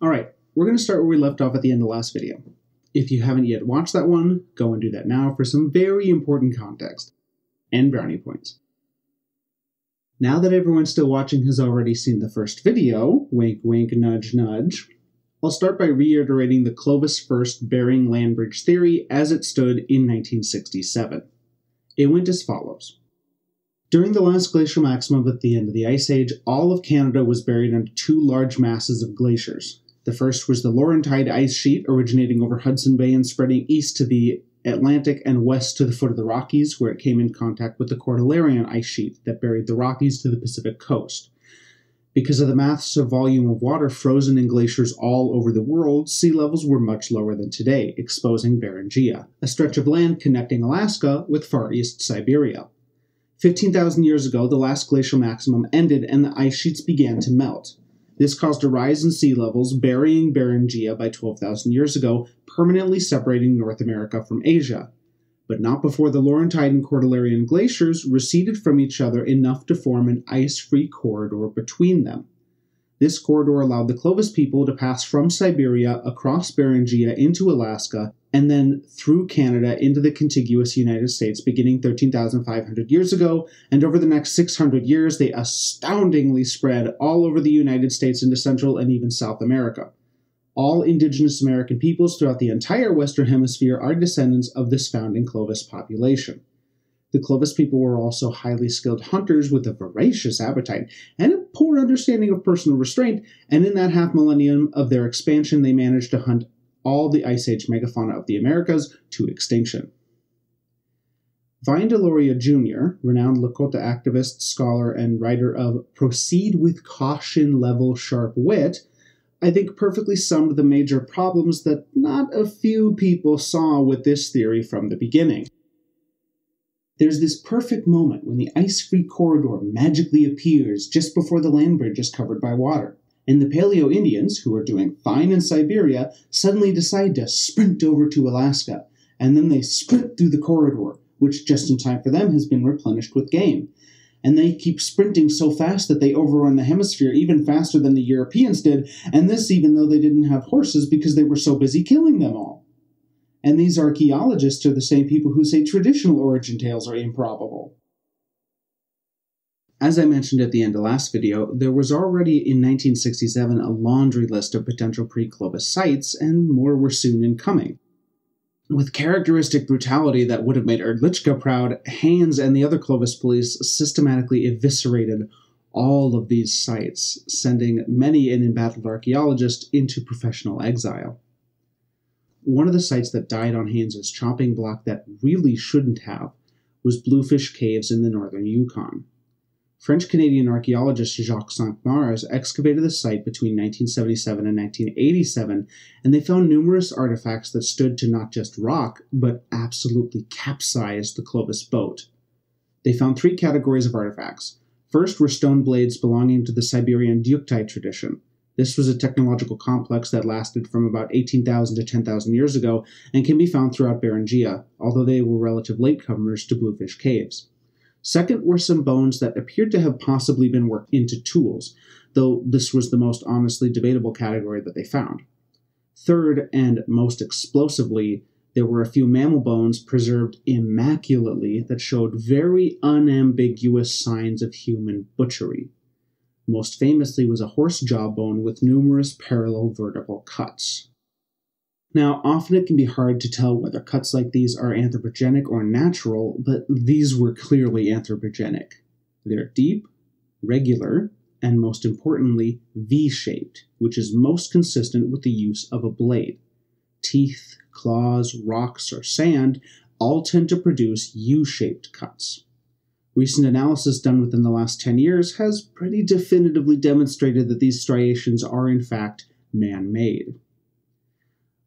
Alright, we're going to start where we left off at the end of the last video. If you haven't yet watched that one, go and do that now for some very important context and brownie points. Now that everyone still watching has already seen the first video, wink wink nudge nudge, I'll start by reiterating the Clovis First Bering Land Bridge theory as it stood in 1967. It went as follows. During the last glacial maximum at the end of the Ice Age, all of Canada was buried under two large masses of glaciers. The first was the Laurentide ice sheet originating over Hudson Bay and spreading east to the Atlantic and west to the foot of the Rockies, where it came in contact with the Cordilleran ice sheet that buried the Rockies to the Pacific coast. Because of the massive volume of water frozen in glaciers all over the world, sea levels were much lower than today, exposing Beringia, a stretch of land connecting Alaska with Far East Siberia. 15,000 years ago, the last glacial maximum ended and the ice sheets began to melt. This caused a rise in sea levels, burying Beringia by 12,000 years ago, permanently separating North America from Asia. But not before the Laurentide and Cordilleran glaciers receded from each other enough to form an ice free corridor between them. This corridor allowed the Clovis people to pass from Siberia across Beringia into Alaska and then through Canada into the contiguous United States beginning 13,500 years ago, and over the next 600 years, they astoundingly spread all over the United States into Central and even South America. All indigenous American peoples throughout the entire Western Hemisphere are descendants of this founding Clovis population. The Clovis people were also highly skilled hunters with a voracious appetite and a poor understanding of personal restraint, and in that half millennium of their expansion, they managed to hunt all the Ice Age megafauna of the Americas to extinction. Vine Deloria Jr., renowned Lakota activist, scholar, and writer of Proceed with Caution Level Sharp Wit, I think perfectly summed the major problems that not a few people saw with this theory from the beginning. There's this perfect moment when the ice free corridor magically appears just before the land bridge is covered by water and the Paleo Indians, who are doing fine in Siberia, suddenly decide to sprint over to Alaska, and then they sprint through the corridor, which just in time for them has been replenished with game. And they keep sprinting so fast that they overrun the hemisphere even faster than the Europeans did, and this even though they didn't have horses because they were so busy killing them all. And these archaeologists are the same people who say traditional origin tales are improbable. As I mentioned at the end of last video, there was already in 1967 a laundry list of potential pre-Clovis sites, and more were soon in coming. With characteristic brutality that would have made Hrdlicka proud, Haynes and the other Clovis police systematically eviscerated all of these sites, sending many an embattled archaeologist into professional exile. One of the sites that died on Haynes's chopping block that really shouldn't have was Bluefish Caves in the northern Yukon. French Canadian archaeologist Jacques Cinq-Mars excavated the site between 1977 and 1987, and they found numerous artifacts that stood to not just rock, but absolutely capsize the Clovis boat. They found three categories of artifacts. First were stone blades belonging to the Siberian Dyuktay tradition. This was a technological complex that lasted from about 18,000 to 10,000 years ago and can be found throughout Beringia, although they were relative latecomers to Bluefish Caves. Second were some bones that appeared to have possibly been worked into tools, though this was the most honestly debatable category that they found. Third, and most explosively, there were a few mammal bones preserved immaculately that showed very unambiguous signs of human butchery. Most famously was a horse jawbone with numerous parallel vertical cuts. Now, often it can be hard to tell whether cuts like these are anthropogenic or natural, but these were clearly anthropogenic. They're deep, regular, and most importantly, V shaped, which is most consistent with the use of a blade. Teeth, claws, rocks, or sand all tend to produce U shaped cuts. Recent analysis done within the last 10 years has pretty definitively demonstrated that these striations are in fact man made.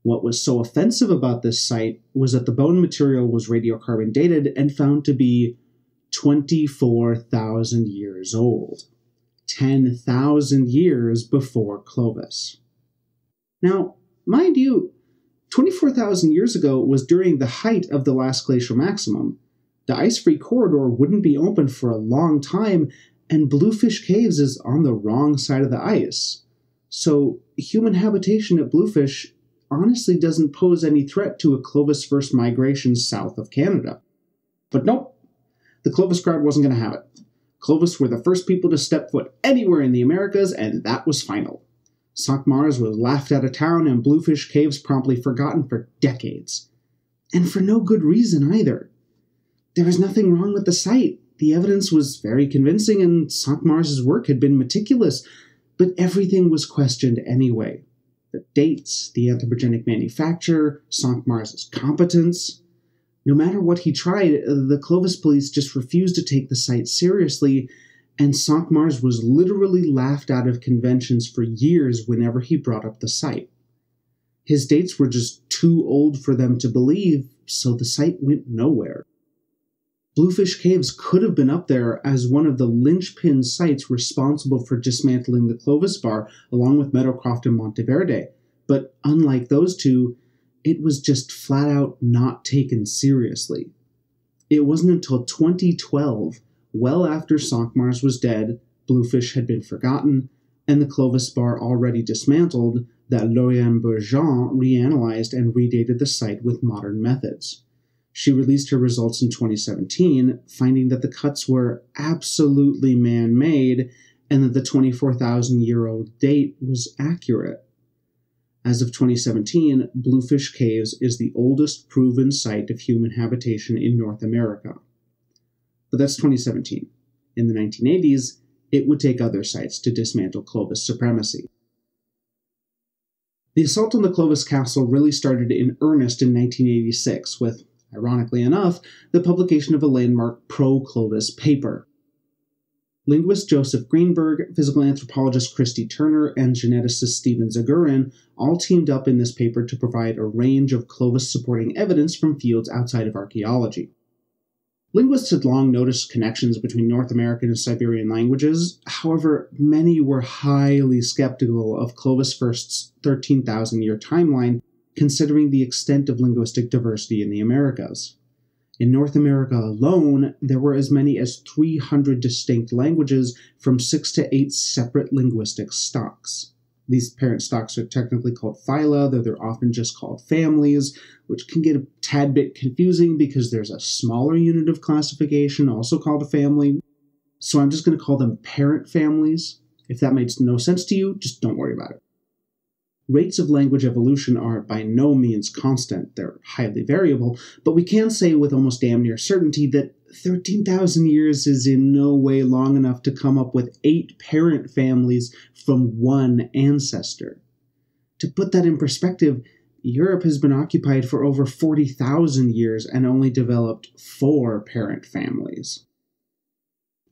What was so offensive about this site was that the bone material was radiocarbon dated and found to be 24,000 years old, 10,000 years before Clovis. Now, mind you, 24,000 years ago was during the height of the last glacial maximum. The ice free corridor wouldn't be open for a long time, and Bluefish Caves is on the wrong side of the ice. So, human habitation at Bluefish honestly doesn't pose any threat to a Clovis first migration south of Canada. But nope, the Clovis crowd wasn't going to have it. Clovis were the first people to step foot anywhere in the Americas, and that was final. Cinq Mars was laughed out of town, and Bluefish Caves promptly forgotten for decades. And for no good reason either. There was nothing wrong with the site. The evidence was very convincing, and Cinq Mars' work had been meticulous, but everything was questioned anyway. The dates, the anthropogenic manufacture, Cinq Mars' competence. No matter what he tried, the Clovis police just refused to take the site seriously, and Cinq Mars was literally laughed out of conventions for years whenever he brought up the site. His dates were just too old for them to believe, so the site went nowhere. Bluefish Caves could have been up there as one of the linchpin sites responsible for dismantling the Clovis Bar along with Meadowcroft and Monte Verde, but unlike those two, it was just flat out not taken seriously. It wasn't until 2012, well after Cinq Mars was dead, Bluefish had been forgotten, and the Clovis Bar already dismantled, that Lauriane Bourgeon reanalyzed and redated the site with modern methods. She released her results in 2017, finding that the cuts were absolutely man made and that the 24,000 year old date was accurate. As of 2017, Bluefish Caves is the oldest proven site of human habitation in North America. But that's 2017. In the 1980s, it would take other sites to dismantle Clovis supremacy. The assault on the Clovis castle really started in earnest in 1986 with ironically enough, the publication of a landmark pro Clovis paper. Linguist Joseph Greenberg, physical anthropologist Christy Turner, and geneticist Steven Zegura all teamed up in this paper to provide a range of Clovis supporting evidence from fields outside of archaeology. Linguists had long noticed connections between North American and Siberian languages, however, many were highly skeptical of Clovis First's 13,000 year timeline considering the extent of linguistic diversity in the Americas. In North America alone, there were as many as 300 distinct languages from six to eight separate linguistic stocks. These parent stocks are technically called phyla, though they're often just called families, which can get a tad bit confusing because there's a smaller unit of classification, also called a family. So I'm just going to call them parent families. If that makes no sense to you, just don't worry about it. Rates of language evolution are by no means constant, they're highly variable, but we can say with almost damn near certainty that 13,000 years is in no way long enough to come up with eight parent families from one ancestor. To put that in perspective, Europe has been occupied for over 40,000 years and only developed four parent families.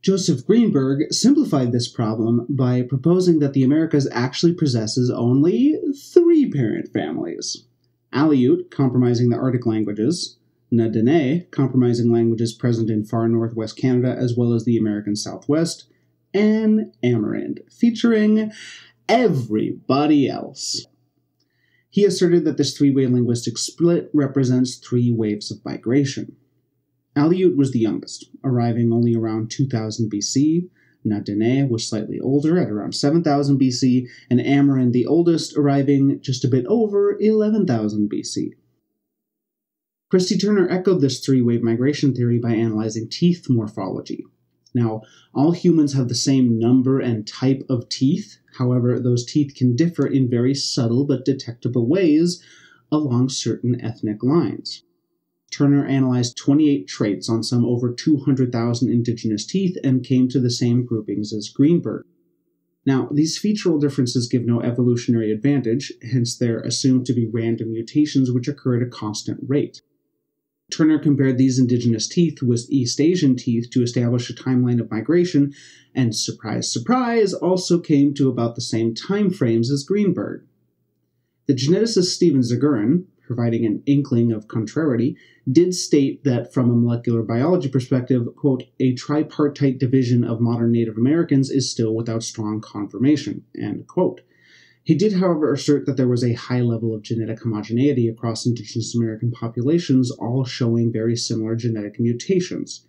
Joseph Greenberg simplified this problem by proposing that the Americas actually possesses only three parent families. Aleut, comprising the Arctic languages, Na Dene, comprising languages present in far northwest Canada as well as the American Southwest, and Amerind, featuring everybody else. He asserted that this three way linguistic split represents three waves of migration. Aleut was the youngest, arriving only around 2000 BC. Na Dene was slightly older at around 7000 BC, and Amerind the oldest, arriving just a bit over 11,000 BC. Christy Turner echoed this three wave migration theory by analyzing teeth morphology. Now, all humans have the same number and type of teeth, however, those teeth can differ in very subtle but detectable ways along certain ethnic lines. Turner analyzed 28 traits on some over 200,000 indigenous teeth and came to the same groupings as Greenberg. Now, these featural differences give no evolutionary advantage, hence they're assumed to be random mutations which occur at a constant rate. Turner compared these indigenous teeth with East Asian teeth to establish a timeline of migration, and surprise, surprise, also came to about the same time frames as Greenberg. The geneticist Steven Zegura, providing an inkling of contrariety, did state that from a molecular biology perspective, quote, a tripartite division of modern Native Americans is still without strong confirmation, end quote. He did, however, assert that there was a high level of genetic homogeneity across indigenous American populations, all showing very similar genetic mutations.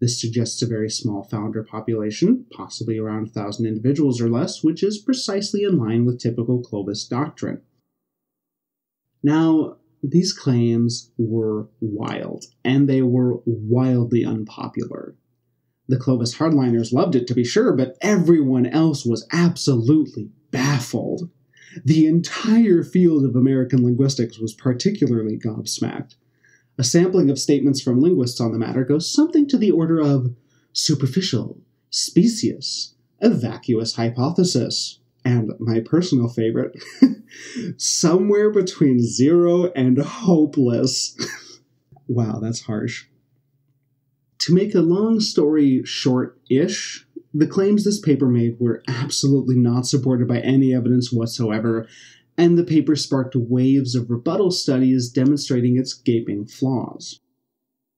This suggests a very small founder population, possibly around 1,000 individuals or less, which is precisely in line with typical Clovis doctrine. Now, these claims were wild, and they were wildly unpopular. The Clovis hardliners loved it, to be sure, but everyone else was absolutely baffled. The entire field of American linguistics was particularly gobsmacked. A sampling of statements from linguists on the matter goes something to the order of superficial, specious, a vacuous hypothesis, and my personal favorite, somewhere between zero and hopeless. wow, that's harsh. To make a long story short ish, the claims this paper made were absolutely not supported by any evidence whatsoever, and the paper sparked waves of rebuttal studies demonstrating its gaping flaws.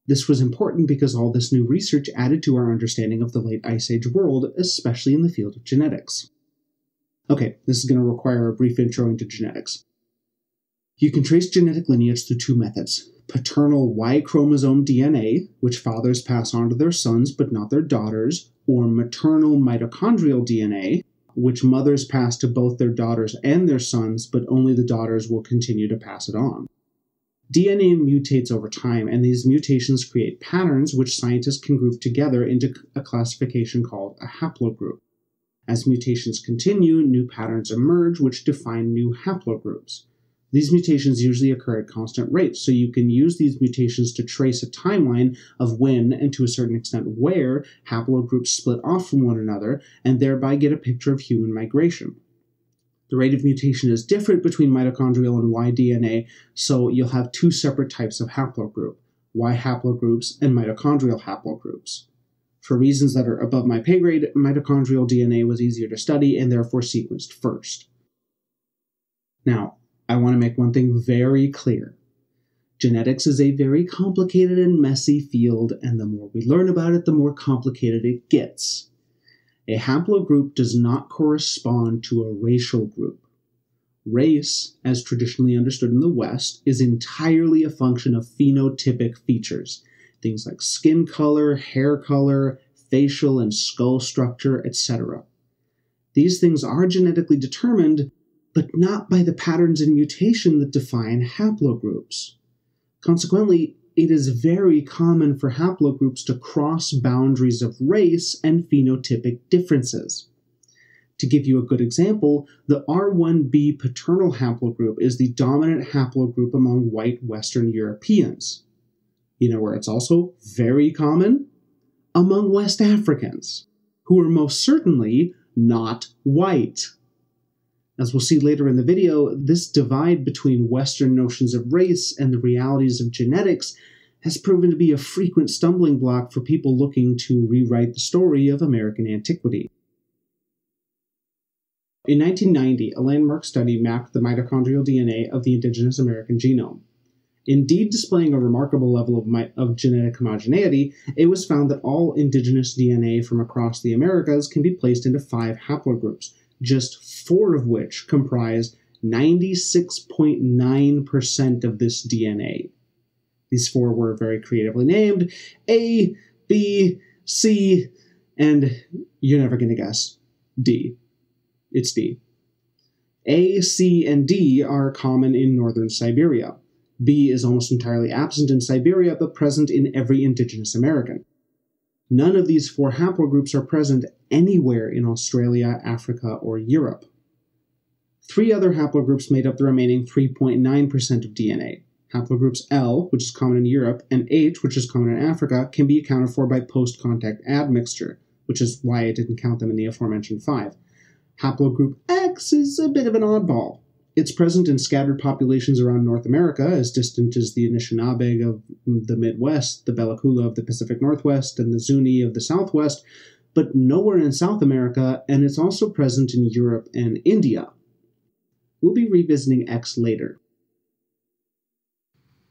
This was important because all this new research added to our understanding of the late Ice Age world, especially in the field of genetics. Okay, this is going to require a brief intro into genetics. You can trace genetic lineage through two methods paternal Y chromosome DNA, which fathers pass on to their sons but not their daughters, or maternal mitochondrial DNA, which mothers pass to both their daughters and their sons, but only the daughters will continue to pass it on. DNA mutates over time, and these mutations create patterns which scientists can group together into a classification called a haplogroup. As mutations continue, new patterns emerge which define new haplogroups. These mutations usually occur at constant rates, so you can use these mutations to trace a timeline of when, and to a certain extent where, haplogroups split off from one another, and thereby get a picture of human migration. The rate of mutation is different between mitochondrial and Y DNA, so you'll have two separate types of haplogroup Y haplogroups and mitochondrial haplogroups. For reasons that are above my pay grade, mitochondrial DNA was easier to study and therefore sequenced first. Now, I want to make one thing very clear. Genetics is a very complicated and messy field, and the more we learn about it, the more complicated it gets. A haplogroup does not correspond to a racial group. Race, as traditionally understood in the West, is entirely a function of phenotypic features, things like skin color, hair color, facial and skull structure, etc. These things are genetically determined, but not by the patterns in mutation that define haplogroups. Consequently, it is very common for haplogroups to cross boundaries of race and phenotypic differences. To give you a good example, the R1b paternal haplogroup is the dominant haplogroup among white Western Europeans. You know where it's also very common? Among West Africans, who are most certainly not white. As we'll see later in the video, this divide between Western notions of race and the realities of genetics has proven to be a frequent stumbling block for people looking to rewrite the story of American antiquity. In 1990, a landmark study mapped the mitochondrial DNA of the indigenous American genome. Indeed, displaying a remarkable level of, my, of, genetic homogeneity, it was found that all indigenous DNA from across the Americas can be placed into five haplogroups, just four of which comprise 96.9% of this DNA. These four were very creatively named A, B, C, and you're never going to guess D. It's D. A, C, and D are common in northern Siberia. B is almost entirely absent in Siberia but present in every indigenous American. None of these four haplogroups are present anywhere in Australia, Africa, or Europe. Three other haplogroups made up the remaining 3.9% of DNA. Haplogroups L, which is common in Europe, and H, which is common in Africa, can be accounted for by post contact admixture, which is why I didn't count them in the aforementioned five. Haplogroup X is a bit of an oddball. It's present in scattered populations around North America, as distant as the Anishinaabe of the Midwest, the Bella Coola of the Pacific Northwest, and the Zuni of the Southwest, but nowhere in South America, and it's also present in Europe and India. We'll be revisiting X later.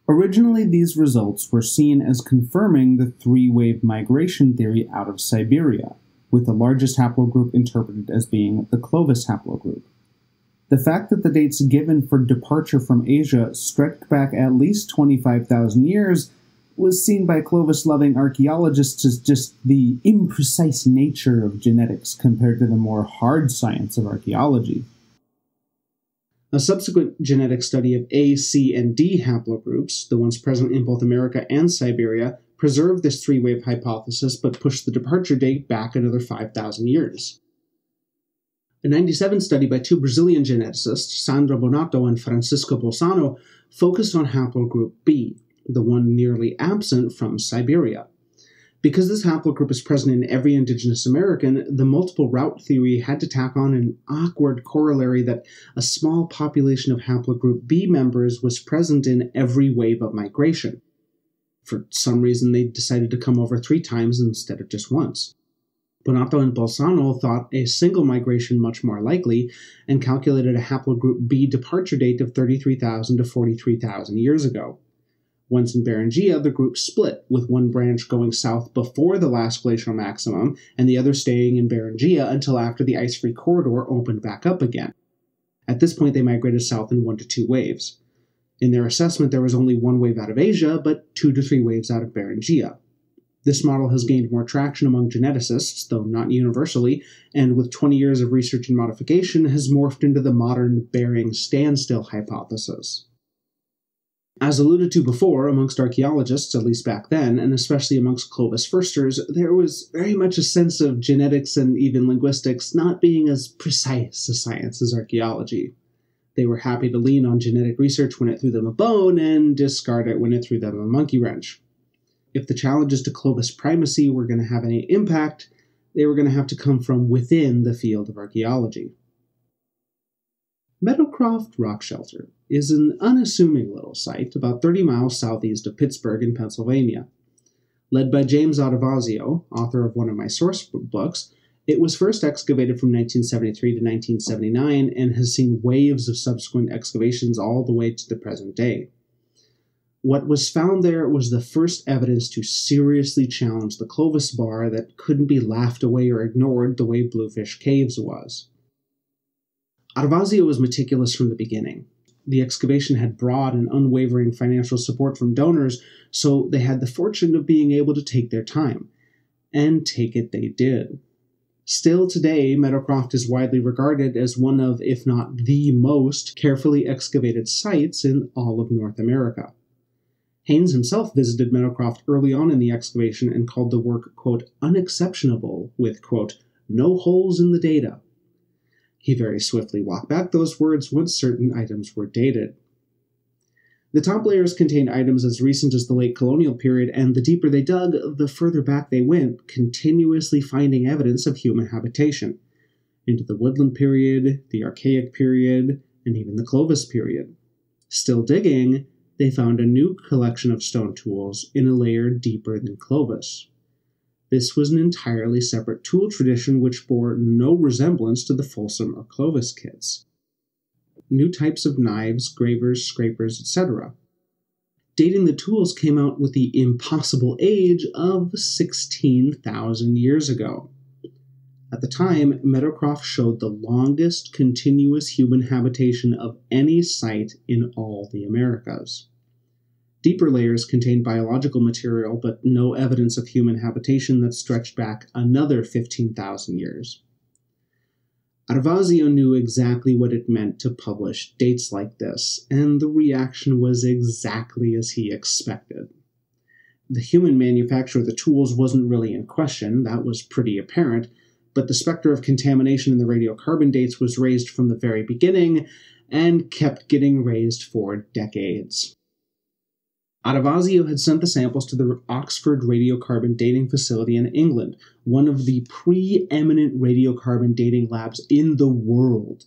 Originally, these results were seen as confirming the three wave migration theory out of Siberia, with the largest haplogroup interpreted as being the Clovis haplogroup. The fact that the dates given for departure from Asia stretched back at least 25,000 years was seen by Clovis loving archaeologists as just the imprecise nature of genetics compared to the more hard science of archaeology. A subsequent genetic study of A, C, and D haplogroups, the ones present in both America and Siberia, preserved this three wave hypothesis but pushed the departure date back another 5,000 years. A 97 study by two Brazilian geneticists, Sandro Bonatto and Francisco Salzano, focused on haplogroup B, the one nearly absent from Siberia. Because this haplogroup is present in every indigenous American, the multiple route theory had to tack on an awkward corollary that a small population of haplogroup B members was present in every wave of migration. For some reason, they decided to come over three times instead of just once. Bonatto and Salzano thought a single migration much more likely and calculated a haplogroup B departure date of 33,000 to 43,000 years ago. Once in Beringia, the group split, with one branch going south before the last glacial maximum and the other staying in Beringia until after the ice free corridor opened back up again. At this point, they migrated south in one to two waves. In their assessment, there was only one wave out of Asia, but two to three waves out of Beringia. This model has gained more traction among geneticists, though not universally, and with 20 years of research and modification, has morphed into the modern Bering standstill hypothesis. As alluded to before, amongst archaeologists, at least back then, and especially amongst Clovis firsters, there was very much a sense of genetics and even linguistics not being as precise a science as archaeology. They were happy to lean on genetic research when it threw them a bone and discard it when it threw them a monkey wrench. If the challenges to Clovis primacy were going to have any impact, they were going to have to come from within the field of archaeology. Meadowcroft Rock Shelter is an unassuming little site about 30 miles southeast of Pittsburgh in Pennsylvania. Led by James Adovasio, author of one of my source books, it was first excavated from 1973 to 1979 and has seen waves of subsequent excavations all the way to the present day. What was found there was the first evidence to seriously challenge the Clovis bar that couldn't be laughed away or ignored the way Bluefish Caves was. Adovasio was meticulous from the beginning. The excavation had broad and unwavering financial support from donors, so they had the fortune of being able to take their time. And take it they did. Still today, Meadowcroft is widely regarded as one of, if not the most, carefully excavated sites in all of North America. Haynes himself visited Meadowcroft early on in the excavation and called the work, quote, unexceptionable, with, quote, no holes in the data, he very swiftly walked back those words once certain items were dated. The top layers contained items as recent as the late colonial period, and the deeper they dug, the further back they went, continuously finding evidence of human habitation. Into the woodland period, the archaic period, and even the Clovis period. Still digging, they found a new collection of stone tools in a layer deeper than Clovis. This was an entirely separate tool tradition which bore no resemblance to the Folsom or Clovis kits. New types of knives, gravers, scrapers, etc. Dating the tools came out with the impossible age of 16,000 years ago. At the time, Meadowcroft showed the longest continuous human habitation of any site in all the Americas. Deeper layers contained biological material, but no evidence of human habitation that stretched back another 15,000 years. Adovasio knew exactly what it meant to publish dates like this, and the reaction was exactly as he expected. The human manufacture of the tools wasn't really in question, that was pretty apparent, but the specter of contamination in the radiocarbon dates was raised from the very beginning and kept getting raised for decades. Adovasio had sent the samples to the Oxford Radiocarbon Dating Facility in England, one of the preeminent radiocarbon dating labs in the world.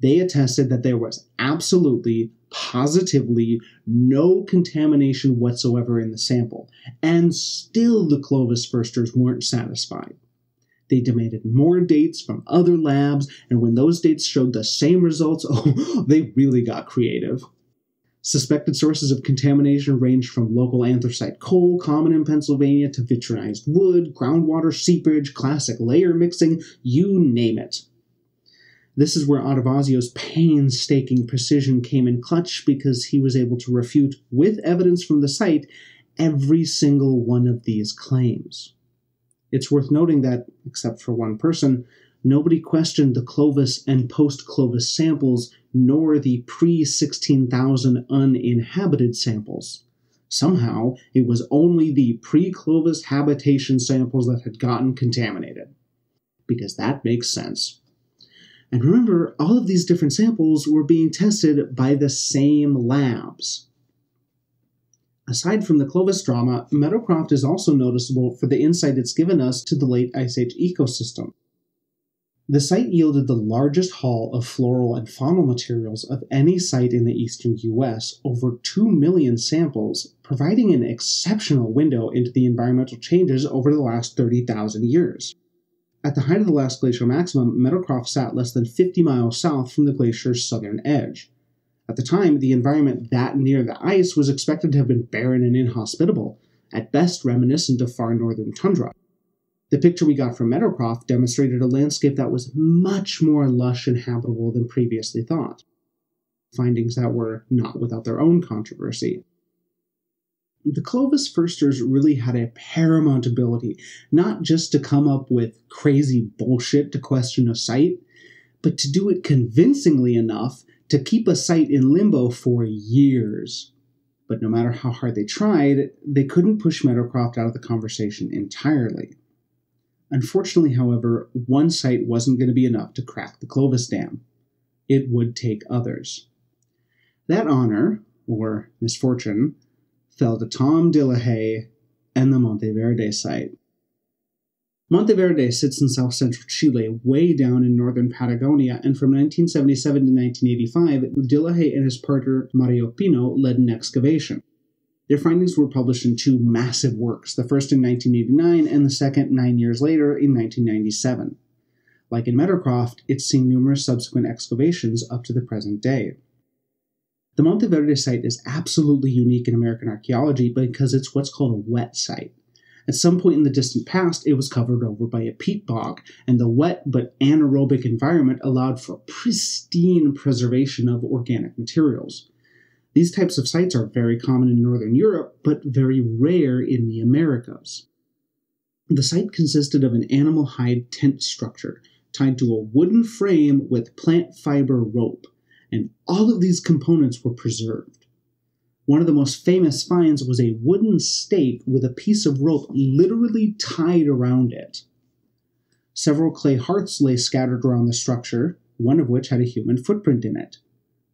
They attested that there was absolutely, positively no contamination whatsoever in the sample, and still the Clovis firsters weren't satisfied. They demanded more dates from other labs, and when those dates showed the same results, oh, they really got creative. Suspected sources of contamination ranged from local anthracite coal, common in Pennsylvania, to vitrinized wood, groundwater seepage, classic layer mixing, you name it. This is where Adovasio's painstaking precision came in clutch because he was able to refute, with evidence from the site, every single one of these claims. It's worth noting that, except for one person, nobody questioned the Clovis and post Clovis samples, nor the pre 16,000 uninhabited samples. Somehow, it was only the pre Clovis habitation samples that had gotten contaminated. Because that makes sense. And remember, all of these different samples were being tested by the same labs. Aside from the Clovis drama, Meadowcroft is also noticeable for the insight it's given us to the late Ice Age ecosystem. The site yielded the largest haul of floral and faunal materials of any site in the eastern US, over 2 million samples, providing an exceptional window into the environmental changes over the last 30,000 years. At the height of the last glacial maximum, Meadowcroft sat less than 50 miles south from the glacier's southern edge. At the time, the environment that near the ice was expected to have been barren and inhospitable, at best reminiscent of far northern tundra. The picture we got from Meadowcroft demonstrated a landscape that was much more lush and habitable than previously thought. Findings that were not without their own controversy. The Clovis Firsters really had a paramount ability not just to come up with crazy bullshit to question a site, but to do it convincingly enough to keep a site in limbo for years. But no matter how hard they tried, they couldn't push Meadowcroft out of the conversation entirely. Unfortunately, however, one site wasn't going to be enough to crack the Clovis Dam. It would take others. That honor, or misfortune, fell to Tom Dillehay and the Monte Verde site. Monte Verde sits in south central Chile, way down in northern Patagonia, and from 1977 to 1985, Dillehay and his partner Mario Pino led an excavation. Their findings were published in two massive works, the first in 1989 and the second nine years later in 1997. Like in Meadowcroft, it's seen numerous subsequent excavations up to the present day. The Monte Verde site is absolutely unique in American archaeology because it's what's called a wet site. At some point in the distant past, it was covered over by a peat bog, and the wet but anaerobic environment allowed for pristine preservation of organic materials. These types of sites are very common in Northern Europe, but very rare in the Americas. The site consisted of an animal hide tent structure tied to a wooden frame with plant fiber rope, and all of these components were preserved. One of the most famous finds was a wooden stake with a piece of rope literally tied around it. Several clay hearths lay scattered around the structure, one of which had a human footprint in it.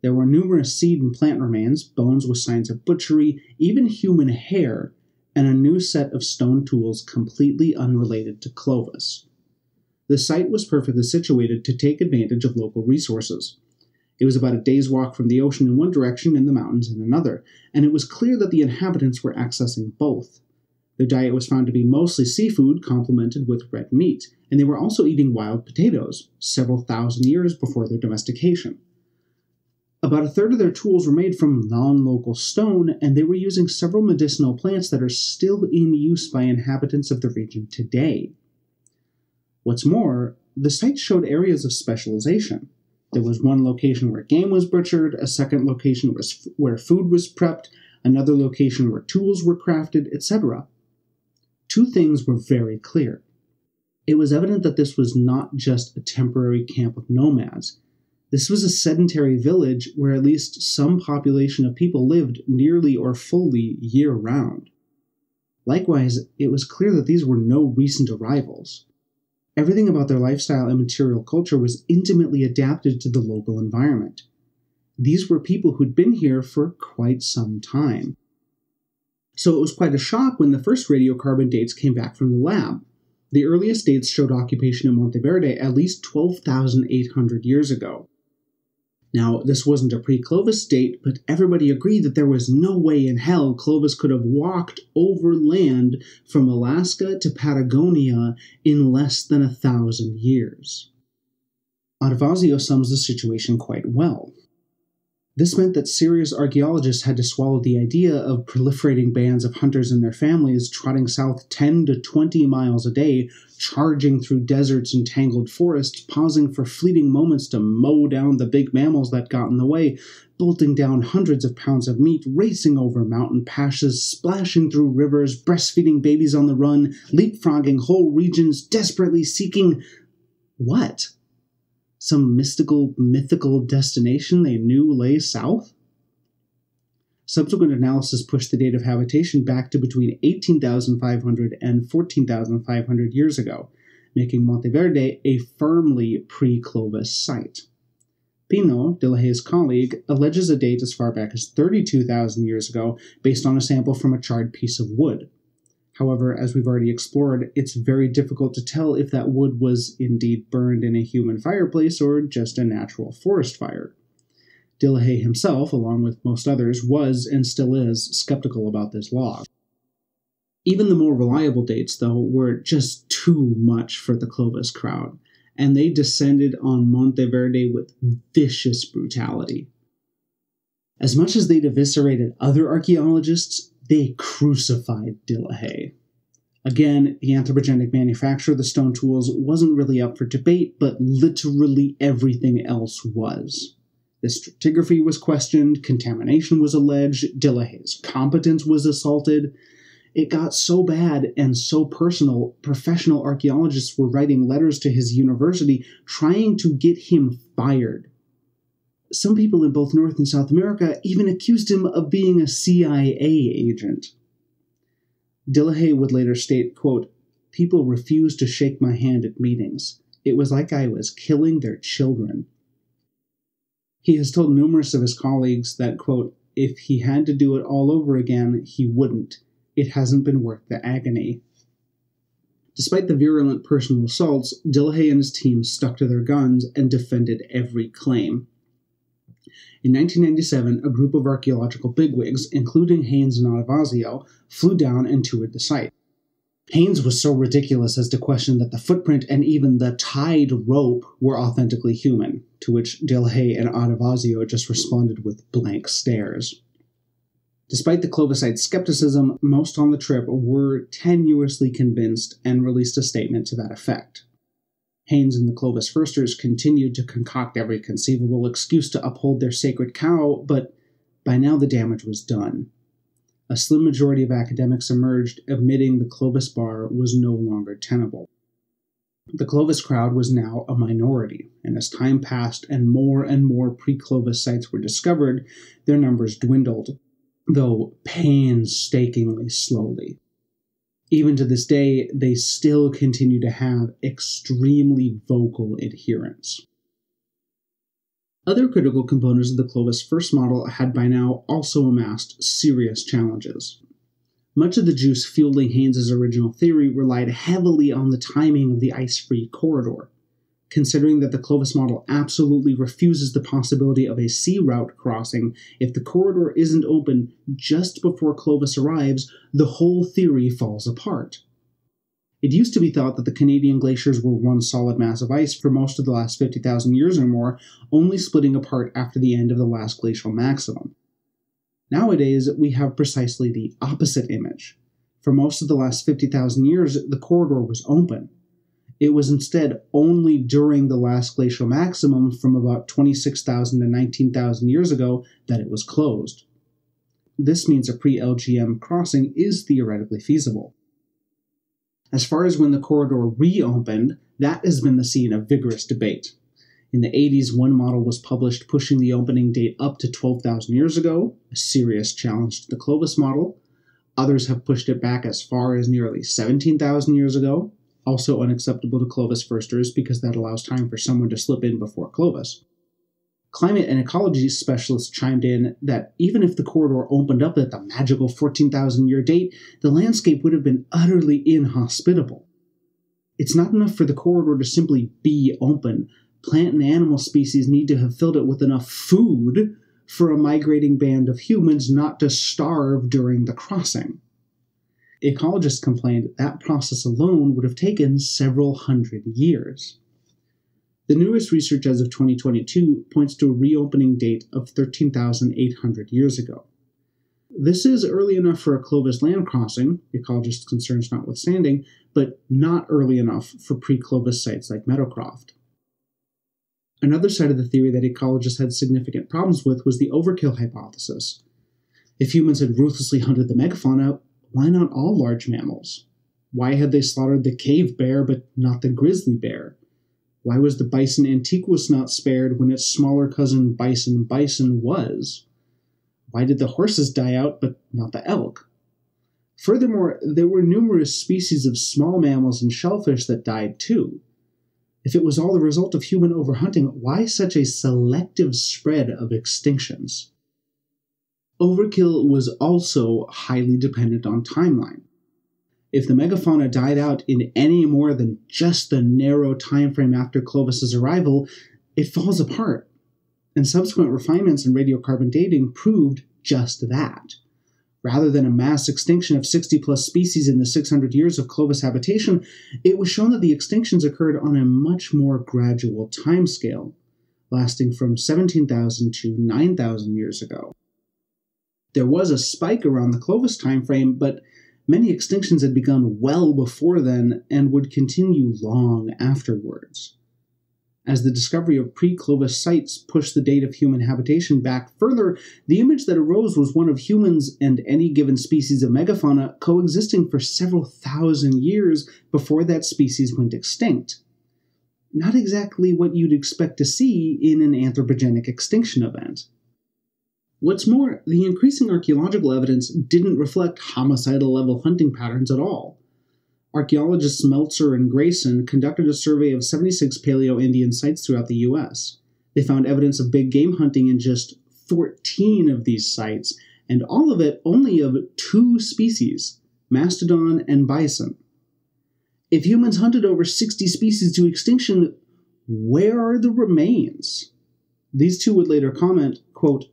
There were numerous seed and plant remains, bones with signs of butchery, even human hair, and a new set of stone tools completely unrelated to Clovis. The site was perfectly situated to take advantage of local resources. It was about a day's walk from the ocean in one direction and the mountains in another, and it was clear that the inhabitants were accessing both. Their diet was found to be mostly seafood complemented with red meat, and they were also eating wild potatoes, several thousand years before their domestication. About a third of their tools were made from non local stone, and they were using several medicinal plants that are still in use by inhabitants of the region today. What's more, the site showed areas of specialization. There was one location where game was butchered, a second location was where food was prepped, another location where tools were crafted, etc. Two things were very clear. It was evident that this was not just a temporary camp of nomads. This was a sedentary village where at least some population of people lived nearly or fully year round. Likewise, it was clear that these were no recent arrivals. Everything about their lifestyle and material culture was intimately adapted to the local environment. These were people who'd been here for quite some time. So it was quite a shock when the first radiocarbon dates came back from the lab. The earliest dates showed occupation in Monte Verde at least 12,800 years ago. Now, this wasn't a pre Clovis state, but everybody agreed that there was no way in hell Clovis could have walked overland from Alaska to Patagonia in less than a thousand years. Adovasio sums the situation quite well. This meant that serious archaeologists had to swallow the idea of proliferating bands of hunters and their families trotting south 10 to 20 miles a day, charging through deserts and tangled forests, pausing for fleeting moments to mow down the big mammals that got in the way, bolting down hundreds of pounds of meat, racing over mountain passes, splashing through rivers, breastfeeding babies on the run, leapfrogging whole regions, desperately seeking what? Some mystical, mythical destination they knew lay south? Subsequent analysis pushed the date of habitation back to between 18,500 and 14,500 years ago, making Monte Verde a firmly pre Clovis site. Pino, Dillehay's colleague, alleges a date as far back as 32,000 years ago based on a sample from a charred piece of wood. However, as we've already explored, it's very difficult to tell if that wood was indeed burned in a human fireplace or just a natural forest fire. Dillehay himself, along with most others, was and still is skeptical about this log. Even the more reliable dates, though, were just too much for the Clovis crowd, and they descended on Monte Verde with vicious brutality. As much as they'd eviscerated other archaeologists, they crucified Dillehay. Again, the anthropogenic manufacture of the stone tools wasn't really up for debate, but literally everything else was. The stratigraphy was questioned, contamination was alleged, Dillehay's competence was assaulted. It got so bad and so personal, professional archaeologists were writing letters to his university trying to get him fired some people in both North and South America even accused him of being a CIA agent. Dillehay would later state, quote, People refused to shake my hand at meetings. It was like I was killing their children. He has told numerous of his colleagues that, quote, if he had to do it all over again, he wouldn't. It hasn't been worth the agony. Despite the virulent personal assaults, Dillehay and his team stuck to their guns and defended every claim. In 1997, a group of archaeological bigwigs, including Haynes and Adovasio, flew down and toured the site. Haynes was so ridiculous as to question that the footprint and even the tied rope were authentically human, to which Dillehay and Adovasio just responded with blank stares. Despite the Clovisite skepticism, most on the trip were tenuously convinced and released a statement to that effect. Haynes and the Clovis Firsters continued to concoct every conceivable excuse to uphold their sacred cow, but by now the damage was done. A slim majority of academics emerged, admitting the Clovis bar was no longer tenable. The Clovis crowd was now a minority, and as time passed and more and more pre Clovis sites were discovered, their numbers dwindled, though painstakingly slowly even to this day, they still continue to have extremely vocal adherents. Other critical components of the Clovis first model had by now also amassed serious challenges. Much of the juice fueling Haynes's original theory relied heavily on the timing of the ice-free corridor considering that the Clovis model absolutely refuses the possibility of a sea route crossing. If the corridor isn't open just before Clovis arrives, the whole theory falls apart. It used to be thought that the Canadian glaciers were one solid mass of ice for most of the last 50,000 years or more, only splitting apart after the end of the last glacial maximum. Nowadays, we have precisely the opposite image. For most of the last 50,000 years, the corridor was open. It was instead only during the last glacial maximum from about 26,000 to 19,000 years ago that it was closed. This means a pre LGM crossing is theoretically feasible. As far as when the corridor reopened, that has been the scene of vigorous debate. In the 80s, one model was published pushing the opening date up to 12,000 years ago, a serious challenge to the Clovis model. Others have pushed it back as far as nearly 17,000 years ago, also unacceptable to Clovis firsters because that allows time for someone to slip in before Clovis. Climate and ecology specialists chimed in that even if the corridor opened up at the magical 14,000 year date, the landscape would have been utterly inhospitable. It's not enough for the corridor to simply be open. Plant and animal species need to have filled it with enough food for a migrating band of humans not to starve during the crossing. Ecologists complained that that process alone would have taken several hundred years. The newest research as of 2022 points to a reopening date of 13,800 years ago. This is early enough for a Clovis land crossing, ecologists' concerns notwithstanding, but not early enough for pre Clovis sites like Meadowcroft. Another side of the theory that ecologists had significant problems with was the overkill hypothesis. If humans had ruthlessly hunted the megafauna, why not all large mammals? Why had they slaughtered the cave bear but not the grizzly bear? Why was the bison antiquus not spared when its smaller cousin bison bison was? Why did the horses die out but not the elk? Furthermore, there were numerous species of small mammals and shellfish that died too. If it was all the result of human overhunting, why such a selective spread of extinctions? Overkill was also highly dependent on timeline. If the megafauna died out in any more than just the narrow time frame after Clovis's arrival, it falls apart. And subsequent refinements in radiocarbon dating proved just that. Rather than a mass extinction of 60 plus species in the 600 years of Clovis habitation, it was shown that the extinctions occurred on a much more gradual timescale, lasting from 17,000 to 9,000 years ago. There was a spike around the Clovis timeframe, but Many extinctions had begun well before then and would continue long afterwards. As the discovery of pre Clovis sites pushed the date of human habitation back further, the image that arose was one of humans and any given species of megafauna coexisting for several thousand years before that species went extinct. Not exactly what you'd expect to see in an anthropogenic extinction event. What's more, the increasing archaeological evidence didn't reflect homicidal level hunting patterns at all. Archaeologists Meltzer and Grayson conducted a survey of 76 Paleo Indian sites throughout the U.S. They found evidence of big game hunting in just 14 of these sites, and all of it only of two species mastodon and bison. If humans hunted over 60 species to extinction, where are the remains? These two would later comment, quote,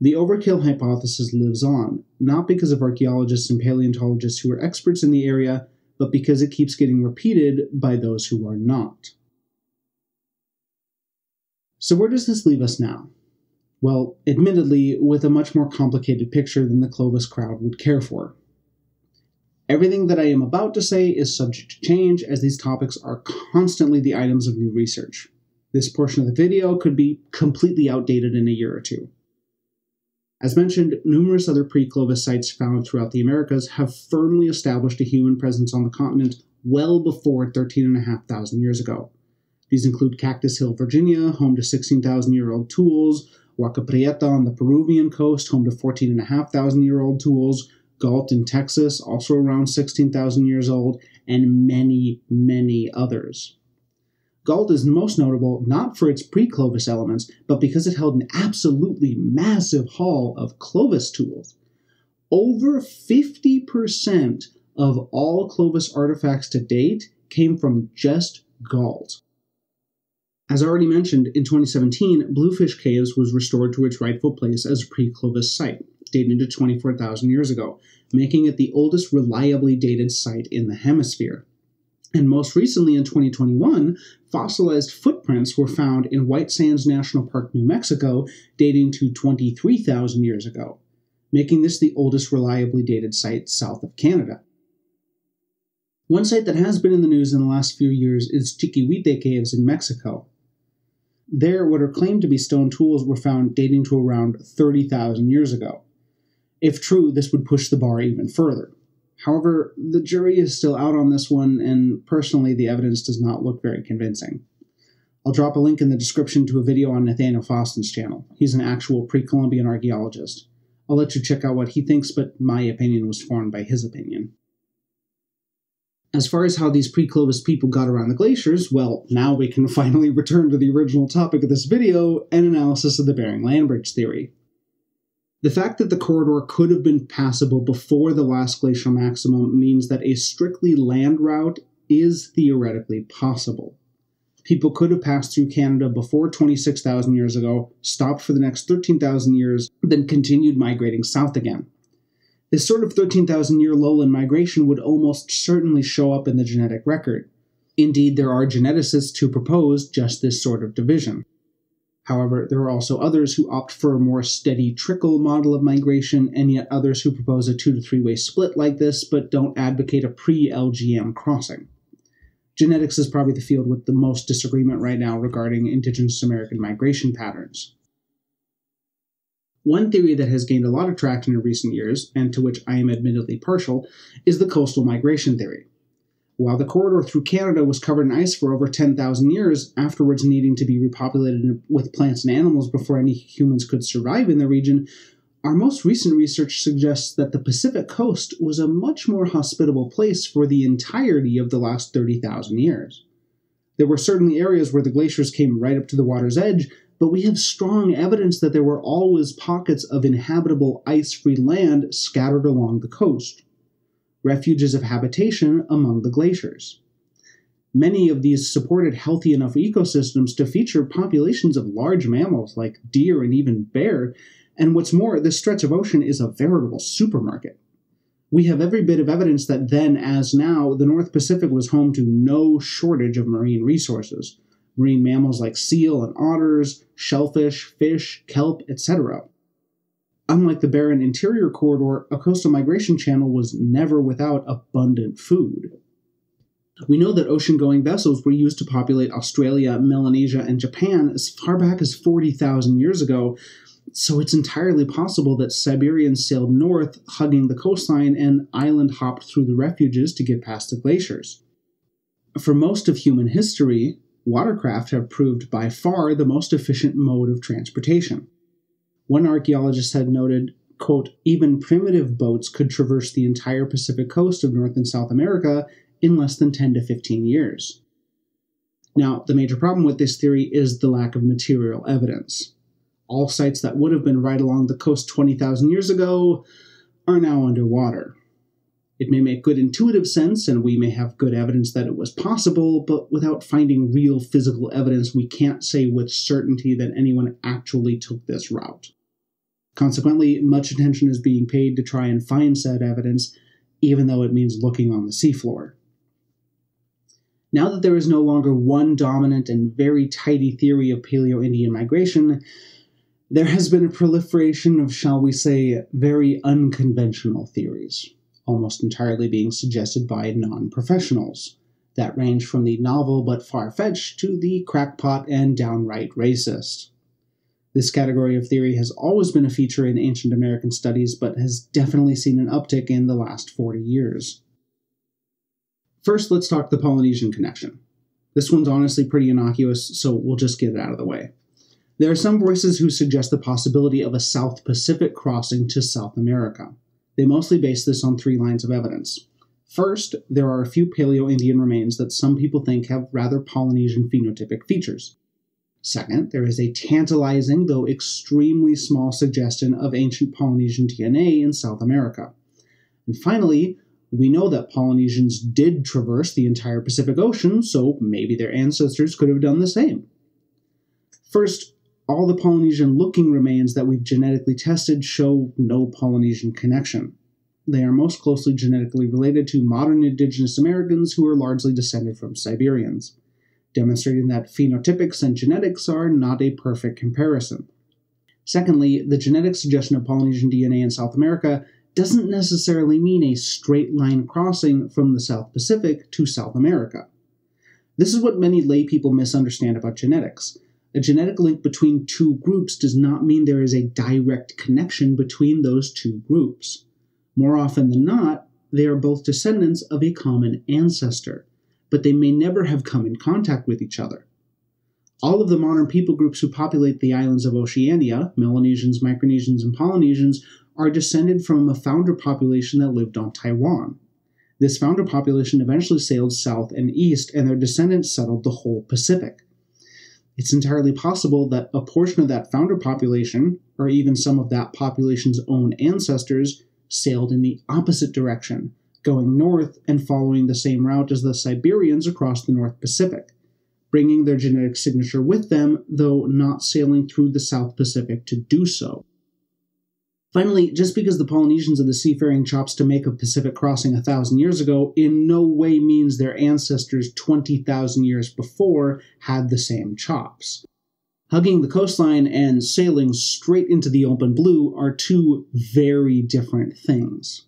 the overkill hypothesis lives on, not because of archaeologists and paleontologists who are experts in the area, but because it keeps getting repeated by those who are not. So, where does this leave us now? Well, admittedly, with a much more complicated picture than the Clovis crowd would care for. Everything that I am about to say is subject to change as these topics are constantly the items of new research. This portion of the video could be completely outdated in a year or two. As mentioned, numerous other pre Clovis sites found throughout the Americas have firmly established a human presence on the continent well before 13,500 years ago. These include Cactus Hill, Virginia, home to 16,000 year old tools, Huaca Prieta on the Peruvian coast, home to 14,500 year old tools, Gault in Texas, also around 16,000 years old, and many, many others. Gault is most notable not for its pre Clovis elements, but because it held an absolutely massive haul of Clovis tools. Over 50% of all Clovis artifacts to date came from just Gault. As already mentioned, in 2017, Bluefish Caves was restored to its rightful place as a pre Clovis site, dating to 24,000 years ago, making it the oldest reliably dated site in the hemisphere. And most recently in 2021, fossilized footprints were found in White Sands National Park, New Mexico, dating to 23,000 years ago, making this the oldest reliably dated site south of Canada. One site that has been in the news in the last few years is Chiquihuite Caves in Mexico. There, what are claimed to be stone tools were found dating to around 30,000 years ago. If true, this would push the bar even further. However, the jury is still out on this one, and personally, the evidence does not look very convincing. I'll drop a link in the description to a video on Nathanael Fosaaen's channel. He's an actual pre Columbian archaeologist. I'll let you check out what he thinks, but my opinion was formed by his opinion. As far as how these pre Clovis people got around the glaciers, well, now we can finally return to the original topic of this video an analysis of the Bering Land Bridge theory. The fact that the corridor could have been passable before the last glacial maximum means that a strictly land route is theoretically possible. People could have passed through Canada before 26,000 years ago, stopped for the next 13,000 years, then continued migrating south again. This sort of 13,000 year lowland migration would almost certainly show up in the genetic record. Indeed, there are geneticists who propose just this sort of division. However, there are also others who opt for a more steady trickle model of migration, and yet others who propose a two to three way split like this but don't advocate a pre LGM crossing. Genetics is probably the field with the most disagreement right now regarding indigenous American migration patterns. One theory that has gained a lot of traction in recent years, and to which I am admittedly partial, is the coastal migration theory. While the corridor through Canada was covered in ice for over 10,000 years, afterwards needing to be repopulated with plants and animals before any humans could survive in the region, our most recent research suggests that the Pacific coast was a much more hospitable place for the entirety of the last 30,000 years. There were certainly areas where the glaciers came right up to the water's edge, but we have strong evidence that there were always pockets of inhabitable ice free land scattered along the coast refuges of habitation among the glaciers. Many of these supported healthy enough ecosystems to feature populations of large mammals like deer and even bear, and what's more, this stretch of ocean is a veritable supermarket. We have every bit of evidence that then, as now, the North Pacific was home to no shortage of marine resources marine mammals like seal and otters, shellfish, fish, kelp, etc. Unlike the barren interior corridor, a coastal migration channel was never without abundant food. We know that ocean going vessels were used to populate Australia, Melanesia, and Japan as far back as 40,000 years ago, so it's entirely possible that Siberians sailed north, hugging the coastline, and island hopped through the refuges to get past the glaciers. For most of human history, watercraft have proved by far the most efficient mode of transportation. One archaeologist had noted, quote, even primitive boats could traverse the entire Pacific coast of North and South America in less than 10 to 15 years. Now, the major problem with this theory is the lack of material evidence. All sites that would have been right along the coast 20,000 years ago are now underwater. It may make good intuitive sense, and we may have good evidence that it was possible, but without finding real physical evidence, we can't say with certainty that anyone actually took this route. Consequently, much attention is being paid to try and find said evidence, even though it means looking on the seafloor. Now that there is no longer one dominant and very tidy theory of Paleo Indian migration, there has been a proliferation of, shall we say, very unconventional theories, almost entirely being suggested by non professionals, that range from the novel but far fetched to the crackpot and downright racist. This category of theory has always been a feature in ancient American studies, but has definitely seen an uptick in the last 40 years. First, let's talk the Polynesian connection. This one's honestly pretty innocuous, so we'll just get it out of the way. There are some voices who suggest the possibility of a South Pacific crossing to South America. They mostly base this on three lines of evidence. First, there are a few Paleo Indian remains that some people think have rather Polynesian phenotypic features. Second, there is a tantalizing, though extremely small suggestion of ancient Polynesian DNA in South America. And finally, we know that Polynesians did traverse the entire Pacific Ocean, so maybe their ancestors could have done the same. First, all the Polynesian looking remains that we've genetically tested show no Polynesian connection. They are most closely genetically related to modern indigenous Americans who are largely descended from Siberians demonstrating that phenotypics and genetics are not a perfect comparison. Secondly, the genetic suggestion of Polynesian DNA in South America doesn't necessarily mean a straight line crossing from the South Pacific to South America. This is what many lay people misunderstand about genetics. A genetic link between two groups does not mean there is a direct connection between those two groups. More often than not, they are both descendants of a common ancestor but they may never have come in contact with each other. All of the modern people groups who populate the islands of Oceania, Melanesians, Micronesians, and Polynesians, are descended from a founder population that lived on Taiwan. This founder population eventually sailed south and east, and their descendants settled the whole Pacific. It's entirely possible that a portion of that founder population, or even some of that population's own ancestors, sailed in the opposite direction, going north and following the same route as the Siberians across the North Pacific, bringing their genetic signature with them, though not sailing through the South Pacific to do so. Finally, just because the Polynesians had the seafaring chops to make a Pacific crossing a thousand years ago, in no way means their ancestors 20,000 years before had the same chops. Hugging the coastline and sailing straight into the open blue are two very different things.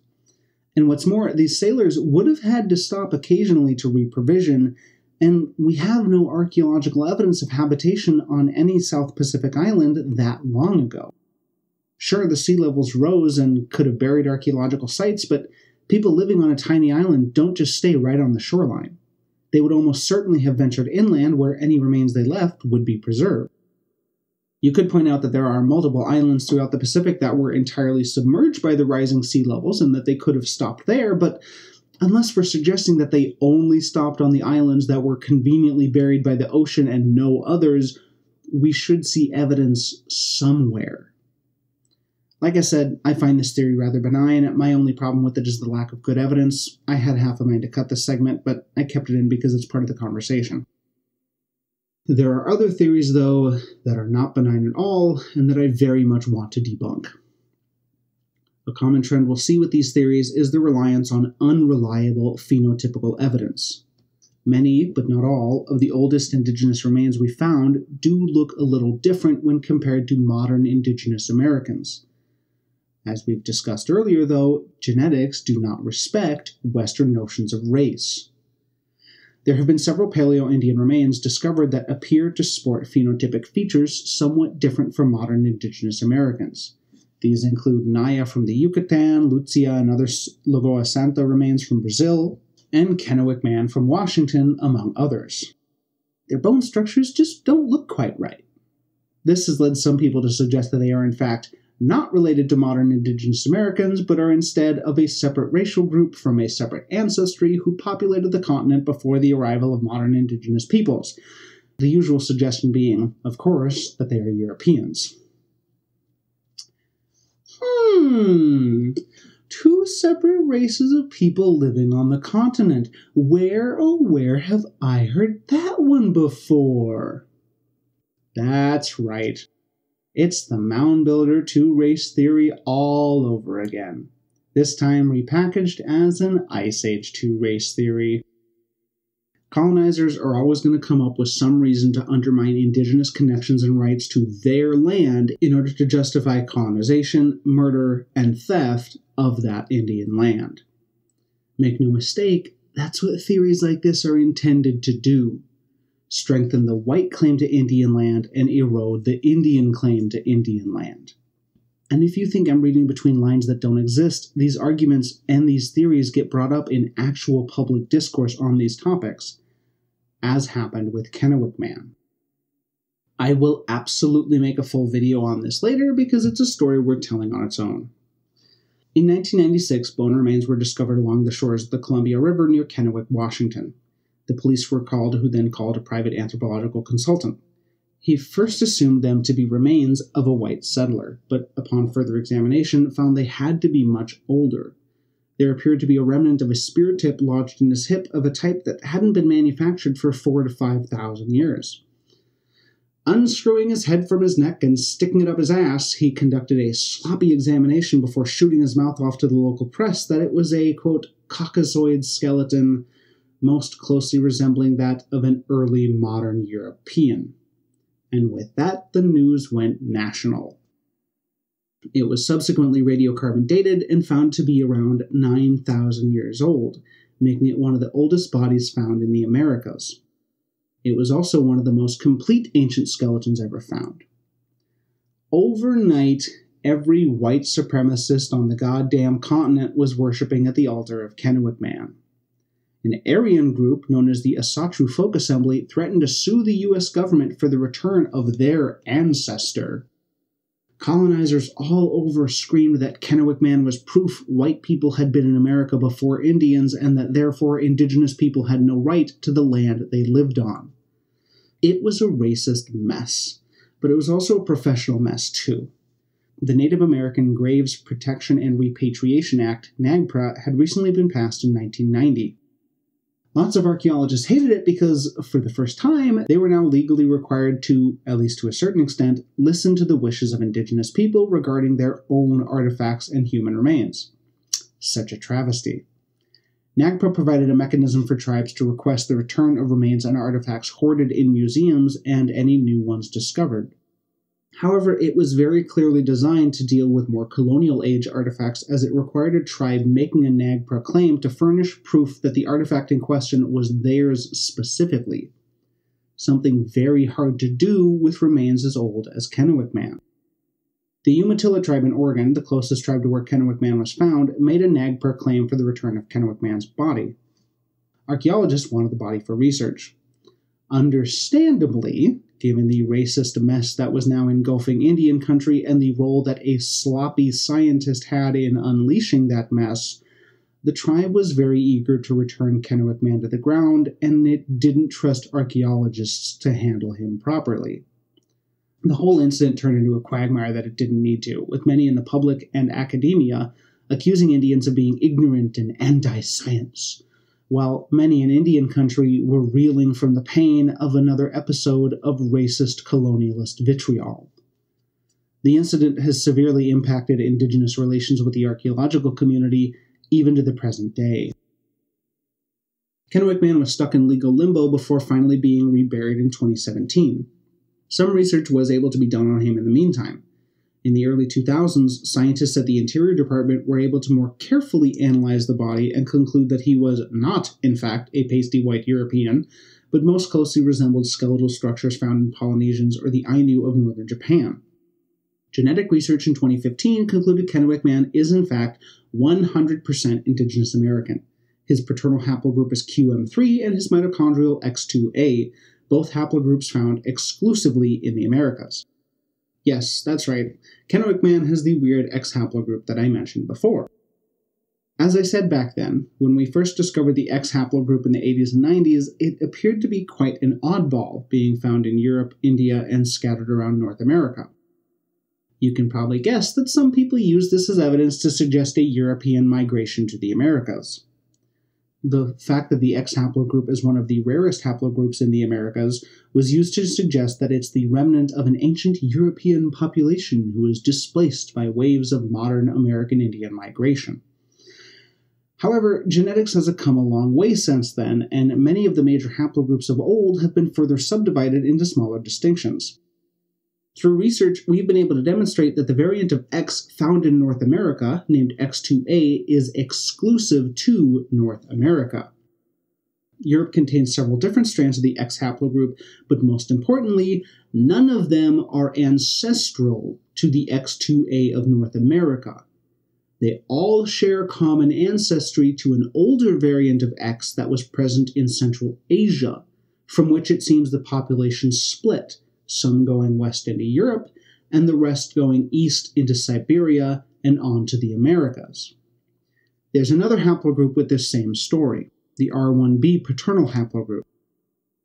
And what's more, these sailors would have had to stop occasionally to reprovision, and we have no archaeological evidence of habitation on any South Pacific island that long ago. Sure, the sea levels rose and could have buried archaeological sites, but people living on a tiny island don't just stay right on the shoreline. They would almost certainly have ventured inland where any remains they left would be preserved. You could point out that there are multiple islands throughout the Pacific that were entirely submerged by the rising sea levels and that they could have stopped there, but unless we're suggesting that they only stopped on the islands that were conveniently buried by the ocean and no others, we should see evidence somewhere. Like I said, I find this theory rather benign. My only problem with it is the lack of good evidence. I had half a mind to cut this segment, but I kept it in because it's part of the conversation. There are other theories, though, that are not benign at all and that I very much want to debunk. A common trend we'll see with these theories is the reliance on unreliable phenotypical evidence. Many, but not all, of the oldest indigenous remains we found do look a little different when compared to modern indigenous Americans. As we've discussed earlier, though, genetics do not respect Western notions of race. There have been several Paleo Indian remains discovered that appear to sport phenotypic features somewhat different from modern indigenous Americans. These include Naia from the Yucatan, Luzia and other Lagoa Santa remains from Brazil, and Kennewick Man from Washington, among others. Their bone structures just don't look quite right. This has led some people to suggest that they are, in fact, not related to modern indigenous Americans, but are instead of a separate racial group from a separate ancestry who populated the continent before the arrival of modern indigenous peoples. The usual suggestion being, of course, that they are Europeans. Hmm. Two separate races of people living on the continent. Where, oh, where have I heard that one before? That's right. It's the Mound Builder 2 race theory all over again, this time repackaged as an Ice Age 2 race theory. Colonizers are always going to come up with some reason to undermine indigenous connections and rights to their land in order to justify colonization, murder, and theft of that Indian land. Make no mistake, that's what theories like this are intended to do strengthen the white claim to Indian land and erode the Indian claim to Indian land. And if you think I'm reading between lines that don't exist, these arguments and these theories get brought up in actual public discourse on these topics, as happened with Kennewick Man. I will absolutely make a full video on this later because it's a story worth telling on its own. In 1996, bone remains were discovered along the shores of the Columbia River near Kennewick, Washington. The police were called, who then called a private anthropological consultant. He first assumed them to be remains of a white settler, but upon further examination found they had to be much older. There appeared to be a remnant of a spear tip lodged in his hip of a type that hadn't been manufactured for four to five thousand years. Unscrewing his head from his neck and sticking it up his ass, he conducted a sloppy examination before shooting his mouth off to the local press that it was a, quote, caucasoid skeleton most closely resembling that of an early modern European. And with that, the news went national. It was subsequently radiocarbon dated and found to be around 9,000 years old, making it one of the oldest bodies found in the Americas. It was also one of the most complete ancient skeletons ever found. Overnight, every white supremacist on the goddamn continent was worshipping at the altar of Kennewick Man. An Aryan group known as the Asatru Folk Assembly threatened to sue the US government for the return of their ancestor. Colonizers all over screamed that Kennewick Man was proof white people had been in America before Indians and that therefore indigenous people had no right to the land they lived on. It was a racist mess, but it was also a professional mess too. The Native American Graves Protection and Repatriation Act, NAGPRA, had recently been passed in 1990. Lots of archaeologists hated it because, for the first time, they were now legally required to, at least to a certain extent, listen to the wishes of indigenous people regarding their own artifacts and human remains. Such a travesty. NAGPRA provided a mechanism for tribes to request the return of remains and artifacts hoarded in museums and any new ones discovered. However, it was very clearly designed to deal with more colonial age artifacts as it required a tribe making a NAGPRA claim to furnish proof that the artifact in question was theirs specifically. Something very hard to do with remains as old as Kennewick Man. The Umatilla tribe in Oregon, the closest tribe to where Kennewick Man was found, made a NAGPRA claim for the return of Kennewick Man's body. Archaeologists wanted the body for research. Understandably, given the racist mess that was now engulfing Indian country and the role that a sloppy scientist had in unleashing that mess, the tribe was very eager to return Kennewick Man to the ground, and it didn't trust archaeologists to handle him properly. The whole incident turned into a quagmire that it didn't need to, with many in the public and academia accusing Indians of being ignorant and anti science while many in Indian country were reeling from the pain of another episode of racist colonialist vitriol. The incident has severely impacted Indigenous relations with the archaeological community even to the present day. Kennewick Man was stuck in legal limbo before finally being reburied in 2017. Some research was able to be done on him in the meantime, in the early 2000s, scientists at the Interior Department were able to more carefully analyze the body and conclude that he was not, in fact, a pasty white European, but most closely resembled skeletal structures found in Polynesians or the Ainu of northern Japan. Genetic research in 2015 concluded Kennewick Man is, in fact, 100% Indigenous American. His paternal haplogroup is QM3 and his mitochondrial X2A, both haplogroups found exclusively in the Americas. Yes, that's right. Kennewick Man has the weird X haplogroup that I mentioned before. As I said back then, when we first discovered the X haplogroup in the 80s and 90s, it appeared to be quite an oddball, being found in Europe, India, and scattered around North America. You can probably guess that some people use this as evidence to suggest a European migration to the Americas the fact that the X haplogroup is one of the rarest haplogroups in the Americas was used to suggest that it's the remnant of an ancient European population who was displaced by waves of modern American Indian migration. However, genetics has come a long way since then, and many of the major haplogroups of old have been further subdivided into smaller distinctions. Through research, we've been able to demonstrate that the variant of X found in North America, named X2A, is exclusive to North America. Europe contains several different strands of the X haplogroup, but most importantly, none of them are ancestral to the X2A of North America. They all share common ancestry to an older variant of X that was present in Central Asia, from which it seems the population split some going west into Europe, and the rest going east into Siberia and on to the Americas. There's another haplogroup with this same story, the R1b paternal haplogroup.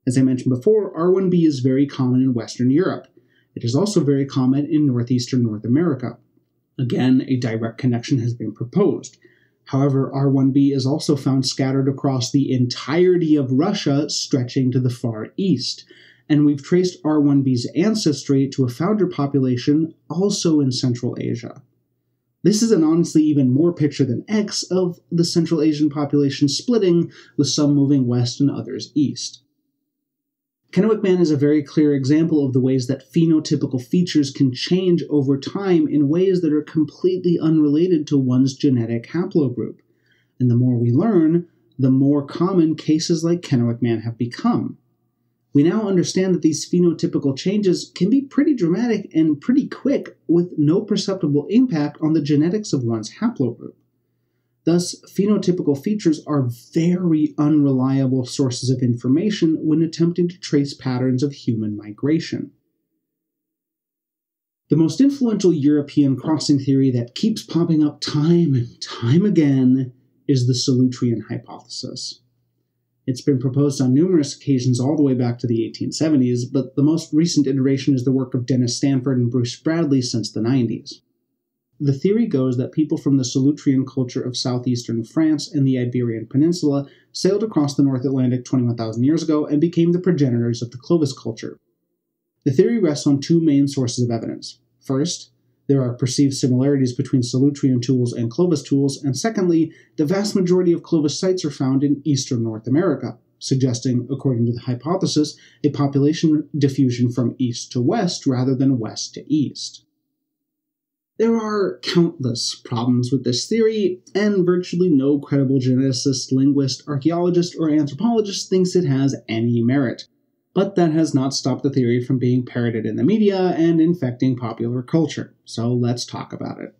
As I mentioned before, R1b is very common in Western Europe. It is also very common in northeastern North America. Again, a direct connection has been proposed. However, R1b is also found scattered across the entirety of Russia, stretching to the far east, and we've traced R1b's ancestry to a founder population also in Central Asia. This is an honestly even more picture than X of the Central Asian population splitting, with some moving west and others east. Kennewick Man is a very clear example of the ways that phenotypical features can change over time in ways that are completely unrelated to one's genetic haplogroup. And the more we learn, the more common cases like Kennewick Man have become we now understand that these phenotypical changes can be pretty dramatic and pretty quick with no perceptible impact on the genetics of one's haplogroup. Thus, phenotypical features are very unreliable sources of information when attempting to trace patterns of human migration. The most influential European crossing theory that keeps popping up time and time again is the Solutrean hypothesis. It's been proposed on numerous occasions all the way back to the 1870s, but the most recent iteration is the work of Dennis Stanford and Bruce Bradley since the 90s. the theory goes that people from the Solutrean culture of southeastern France and the Iberian Peninsula sailed across the North Atlantic 21,000 years ago and became the progenitors of the Clovis culture. The theory rests on two main sources of evidence. First, there are perceived similarities between Solutrean tools and Clovis tools, and secondly, the vast majority of Clovis sites are found in eastern North America, suggesting, according to the hypothesis, a population diffusion from east to west rather than west to east. There are countless problems with this theory, and virtually no credible geneticist, linguist, archaeologist, or anthropologist thinks it has any merit. But that has not stopped the theory from being parroted in the media and infecting popular culture. So let's talk about it.